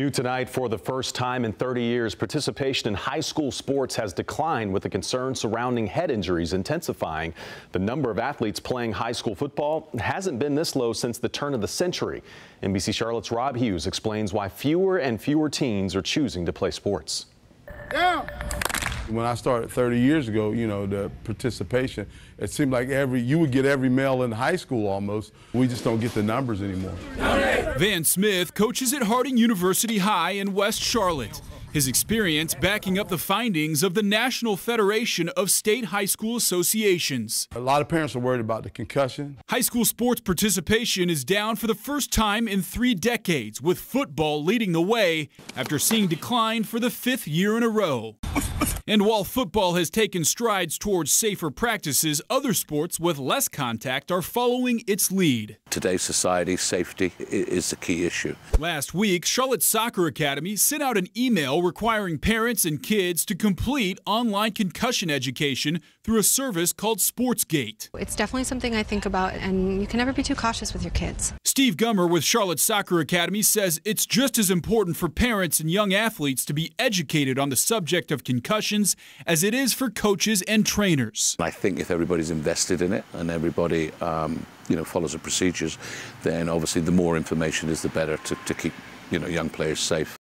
New tonight, for the first time in 30 years, participation in high school sports has declined with the concern surrounding head injuries intensifying. The number of athletes playing high school football hasn't been this low since the turn of the century. NBC Charlotte's Rob Hughes explains why fewer and fewer teens are choosing to play sports. Yeah. When I started 30 years ago, you know, the participation, it seemed like every you would get every male in high school almost. We just don't get the numbers anymore. Van Smith coaches at Harding University High in West Charlotte. His experience backing up the findings of the National Federation of State High School Associations. A lot of parents are worried about the concussion. High school sports participation is down for the first time in three decades, with football leading the way after seeing decline for the fifth year in a row. And while football has taken strides towards safer practices, other sports with less contact are following its lead. Today's society, safety is the key issue. Last week, Charlotte Soccer Academy sent out an email requiring parents and kids to complete online concussion education through a service called SportsGate. It's definitely something I think about, and you can never be too cautious with your kids. Steve Gummer with Charlotte Soccer Academy says it's just as important for parents and young athletes to be educated on the subject of concussions as it is for coaches and trainers. I think if everybody's invested in it and everybody um, you know, follows the then obviously the more information is the better to, to keep you know, young players safe.